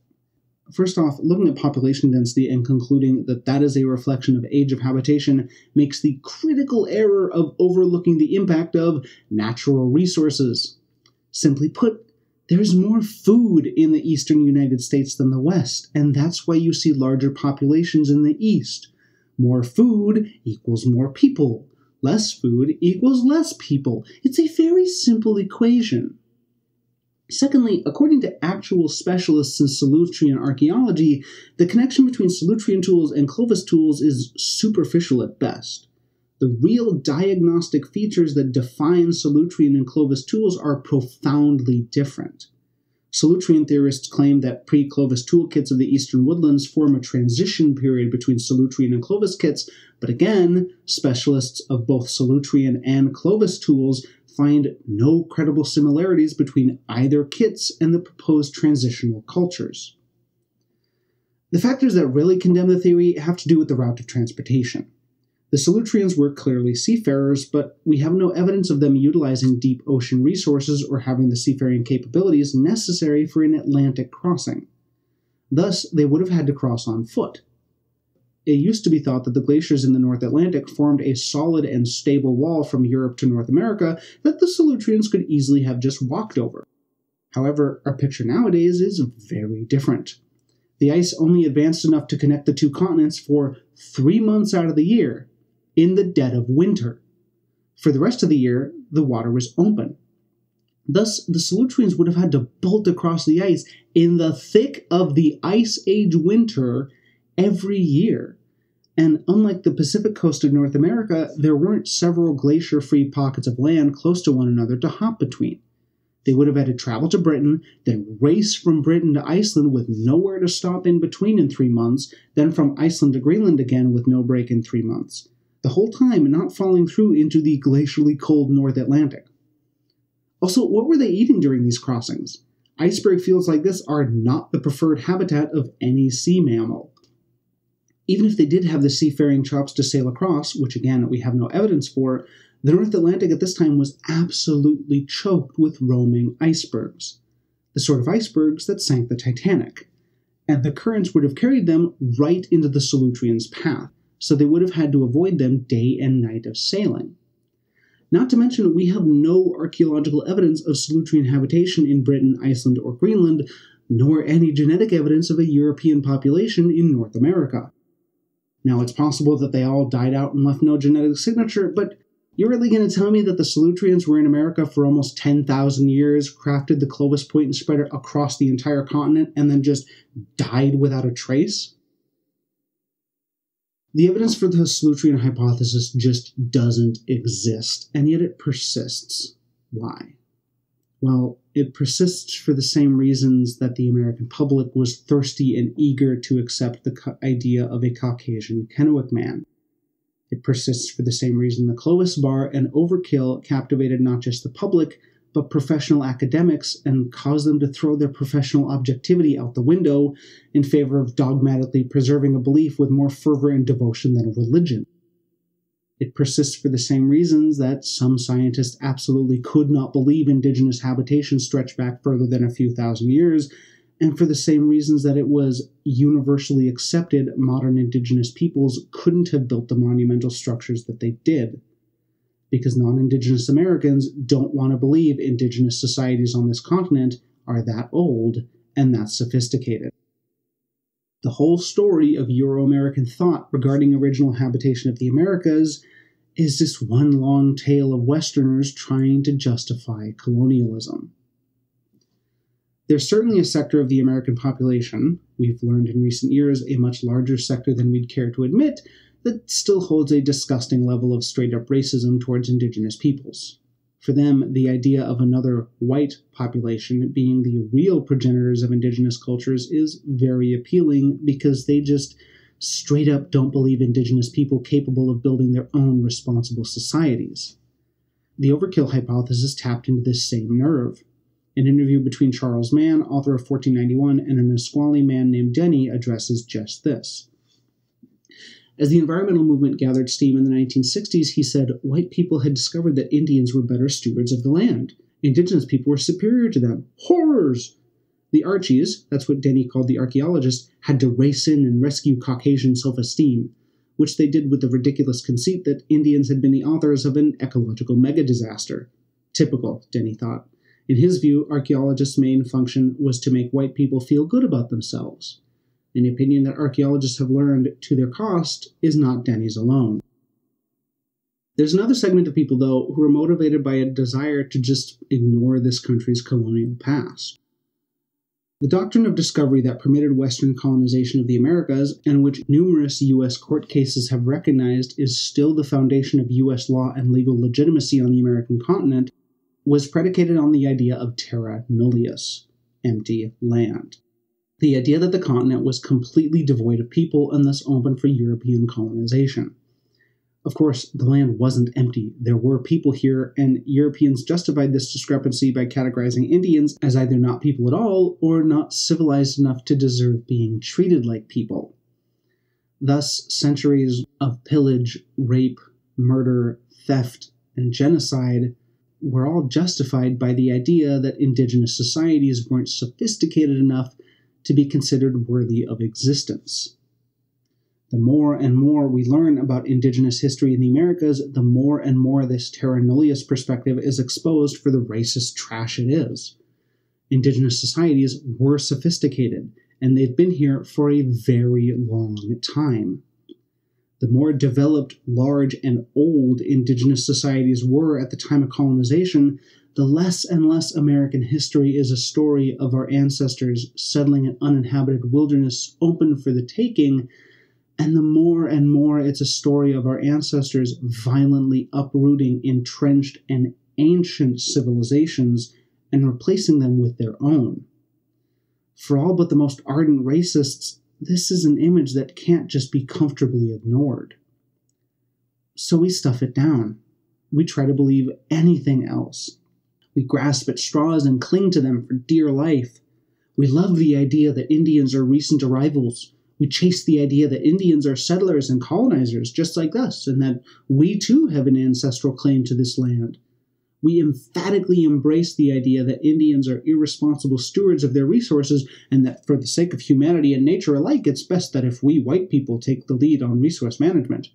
First off, looking at population density and concluding that that is a reflection of age of habitation makes the critical error of overlooking the impact of natural resources. Simply put, there's more food in the eastern United States than the West, and that's why you see larger populations in the East. More food equals more people. Less food equals less people. It's a very simple equation. Secondly, according to actual specialists in Solutrean archaeology, the connection between Solutrean tools and Clovis tools is superficial at best. The real diagnostic features that define Solutrean and Clovis tools are profoundly different. Solutrean theorists claim that pre Clovis toolkits of the eastern woodlands form a transition period between Solutrean and Clovis kits, but again, specialists of both Solutrean and Clovis tools find no credible similarities between either kits and the proposed transitional cultures. The factors that really condemn the theory have to do with the route of transportation. The Solutreans were clearly seafarers, but we have no evidence of them utilizing deep ocean resources or having the seafaring capabilities necessary for an Atlantic crossing. Thus, they would have had to cross on foot. It used to be thought that the glaciers in the North Atlantic formed a solid and stable wall from Europe to North America that the Solutreans could easily have just walked over. However, our picture nowadays is very different. The ice only advanced enough to connect the two continents for three months out of the year, in the dead of winter. For the rest of the year, the water was open. Thus, the Solutreans would have had to bolt across the ice in the thick of the Ice Age winter every year. And unlike the Pacific coast of North America, there weren't several glacier free pockets of land close to one another to hop between. They would have had to travel to Britain, then race from Britain to Iceland with nowhere to stop in between in three months, then from Iceland to Greenland again with no break in three months the whole time not falling through into the glacially cold North Atlantic. Also, what were they eating during these crossings? Iceberg fields like this are not the preferred habitat of any sea mammal. Even if they did have the seafaring chops to sail across, which again we have no evidence for, the North Atlantic at this time was absolutely choked with roaming icebergs. The sort of icebergs that sank the Titanic. And the currents would have carried them right into the Solutreans' path so they would have had to avoid them day and night of sailing. Not to mention, we have no archaeological evidence of Solutrean habitation in Britain, Iceland, or Greenland, nor any genetic evidence of a European population in North America. Now, it's possible that they all died out and left no genetic signature, but you're really going to tell me that the Solutreans were in America for almost 10,000 years, crafted the Clovis point and spread it across the entire continent, and then just died without a trace? The evidence for the Solutrean hypothesis just doesn't exist, and yet it persists. Why? Well, it persists for the same reasons that the American public was thirsty and eager to accept the idea of a Caucasian Kennewick man. It persists for the same reason the Clovis bar and overkill captivated not just the public, but professional academics and cause them to throw their professional objectivity out the window in favor of dogmatically preserving a belief with more fervor and devotion than a religion. It persists for the same reasons that some scientists absolutely could not believe indigenous habitation stretched back further than a few thousand years, and for the same reasons that it was universally accepted modern indigenous peoples couldn't have built the monumental structures that they did because non Indigenous Americans don't want to believe Indigenous societies on this continent are that old and that sophisticated. The whole story of Euro American thought regarding original habitation of the Americas is this one long tale of Westerners trying to justify colonialism. There's certainly a sector of the American population, we've learned in recent years, a much larger sector than we'd care to admit, that still holds a disgusting level of straight up racism towards indigenous peoples. For them, the idea of another white population being the real progenitors of indigenous cultures is very appealing because they just straight up don't believe indigenous people capable of building their own responsible societies. The overkill hypothesis tapped into this same nerve. An interview between Charles Mann, author of 1491, and a Nisqually man named Denny addresses just this. As the environmental movement gathered steam in the 1960s, he said white people had discovered that Indians were better stewards of the land. Indigenous people were superior to them. Horrors! The Archies, that's what Denny called the archaeologists, had to race in and rescue Caucasian self esteem, which they did with the ridiculous conceit that Indians had been the authors of an ecological mega disaster. Typical, Denny thought. In his view, archaeologists' main function was to make white people feel good about themselves an opinion that archaeologists have learned to their cost is not Denny's alone. There's another segment of people, though, who are motivated by a desire to just ignore this country's colonial past. The doctrine of discovery that permitted Western colonization of the Americas, and which numerous U.S. court cases have recognized is still the foundation of U.S. law and legal legitimacy on the American continent, was predicated on the idea of terra nullius, empty land the idea that the continent was completely devoid of people and thus open for European colonization. Of course, the land wasn't empty. There were people here, and Europeans justified this discrepancy by categorizing Indians as either not people at all or not civilized enough to deserve being treated like people. Thus, centuries of pillage, rape, murder, theft, and genocide were all justified by the idea that indigenous societies weren't sophisticated enough to be considered worthy of existence. The more and more we learn about indigenous history in the Americas, the more and more this terra nullius perspective is exposed for the racist trash it is. Indigenous societies were sophisticated, and they've been here for a very long time. The more developed, large, and old indigenous societies were at the time of colonization, the less and less American history is a story of our ancestors settling an uninhabited wilderness open for the taking, and the more and more it's a story of our ancestors violently uprooting entrenched and ancient civilizations and replacing them with their own. For all but the most ardent racists, this is an image that can't just be comfortably ignored. So we stuff it down. We try to believe anything else. We grasp at straws and cling to them for dear life. We love the idea that Indians are recent arrivals. We chase the idea that Indians are settlers and colonizers just like us, and that we too have an ancestral claim to this land. We emphatically embrace the idea that Indians are irresponsible stewards of their resources, and that for the sake of humanity and nature alike, it's best that if we white people take the lead on resource management.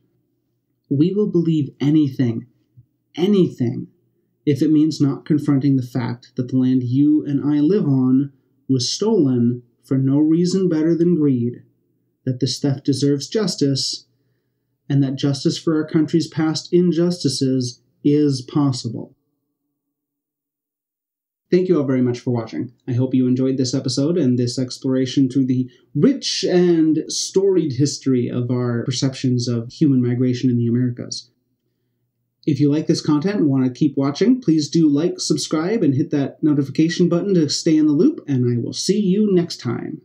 We will believe anything, anything, if it means not confronting the fact that the land you and I live on was stolen for no reason better than greed, that this theft deserves justice, and that justice for our country's past injustices is possible. Thank you all very much for watching. I hope you enjoyed this episode and this exploration through the rich and storied history of our perceptions of human migration in the Americas. If you like this content and want to keep watching, please do like, subscribe, and hit that notification button to stay in the loop, and I will see you next time.